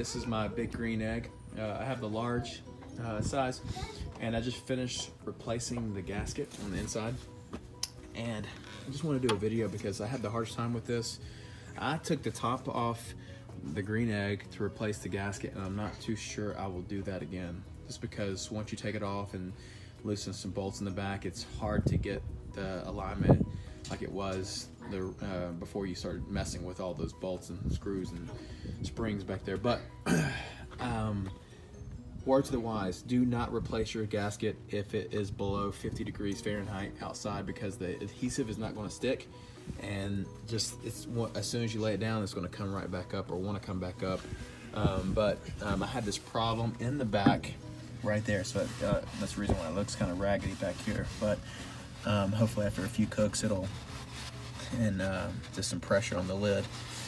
this is my big green egg. Uh, I have the large uh, size, and I just finished replacing the gasket on the inside. And I just want to do a video because I had the hardest time with this. I took the top off the green egg to replace the gasket, and I'm not too sure I will do that again. Just because once you take it off and loosen some bolts in the back, it's hard to get the alignment like it was the uh, before you started messing with all those bolts and screws and springs back there. But um, word to the wise: do not replace your gasket if it is below 50 degrees Fahrenheit outside because the adhesive is not going to stick. And just it's as soon as you lay it down, it's going to come right back up or want to come back up. Um, but um, I had this problem in the back right there, so uh, that's the reason why it looks kind of raggedy back here. But um, hopefully after a few cooks, it'll and uh, just some pressure on the lid.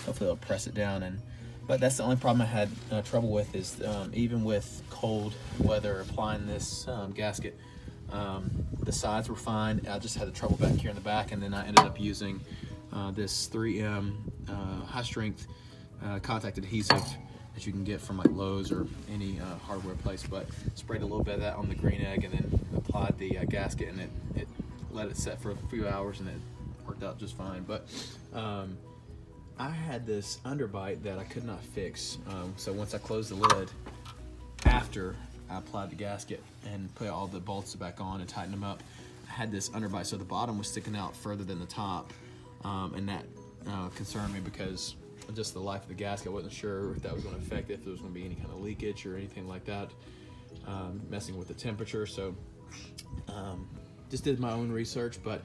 Hopefully it'll press it down. And but that's the only problem I had uh, trouble with is um, even with cold weather applying this um, gasket. Um, the sides were fine. I just had the trouble back here in the back, and then I ended up using uh, this 3M uh, high strength uh, contact adhesive that you can get from like Lowe's or any uh, hardware place. But sprayed a little bit of that on the green egg, and then applied the uh, gasket, and it, it let it set for a few hours, and it worked out just fine. But um, I had this underbite that I could not fix. Um, so once I closed the lid, after I applied the gasket and put all the bolts back on and tightened them up, I had this underbite. So the bottom was sticking out further than the top. Um, and that uh, concerned me because just the life of the gasket, I wasn't sure if that was going to affect it, if there was going to be any kind of leakage or anything like that, um, messing with the temperature. So um, just did my own research, but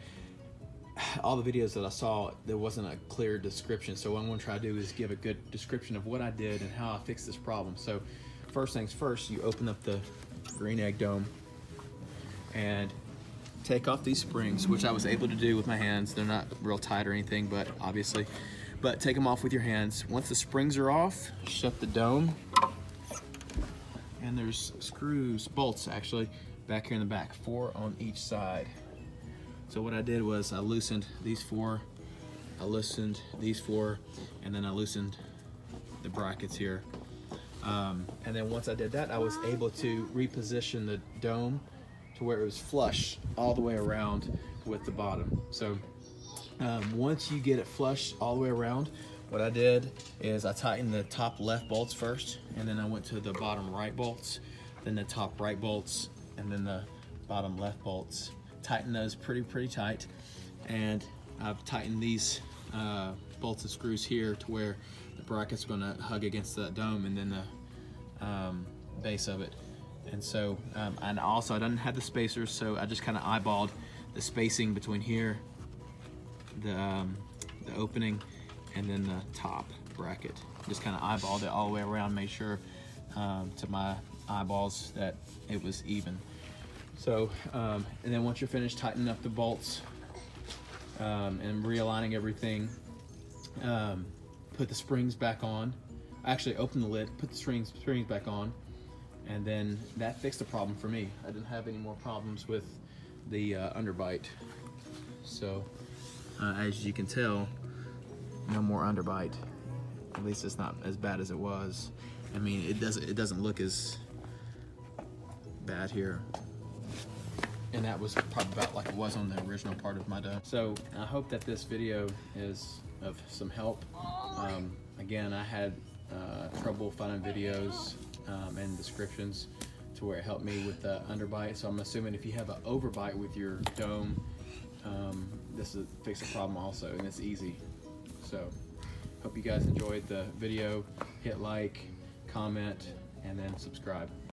all the videos that I saw, there wasn't a clear description. So what I'm gonna try to do is give a good description of what I did and how I fixed this problem. So first things first, you open up the green egg dome and take off these springs, which I was able to do with my hands. They're not real tight or anything, but obviously, but take them off with your hands. Once the springs are off, shut the dome. And there's screws, bolts actually, back here in the back, four on each side. So what I did was I loosened these four, I loosened these four, and then I loosened the brackets here. Um, and then once I did that, I was able to reposition the dome to where it was flush all the way around with the bottom. So um, once you get it flush all the way around, what I did is I tightened the top left bolts first, and then I went to the bottom right bolts, then the top right bolts, and then the bottom left bolts tighten those pretty, pretty tight. And I've tightened these uh, bolts and screws here to where the bracket's gonna hug against the dome and then the um, base of it. And so, um, and also I didn't have the spacers, so I just kind of eyeballed the spacing between here, the, um, the opening, and then the top bracket. Just kind of eyeballed it all the way around, made sure um, to my eyeballs that it was even. So, um, and then once you're finished tightening up the bolts um, and realigning everything, um, put the springs back on. Actually, open the lid, put the springs, springs back on, and then that fixed the problem for me. I didn't have any more problems with the uh, underbite. So, uh, as you can tell, no more underbite. At least it's not as bad as it was. I mean, it doesn't it doesn't look as bad here and that was probably about like it was on the original part of my dome. So I hope that this video is of some help. Um, again, I had uh, trouble finding videos um, and descriptions to where it helped me with the underbite. So I'm assuming if you have an overbite with your dome, um, this is fix the problem also, and it's easy. So hope you guys enjoyed the video. Hit like, comment, and then subscribe.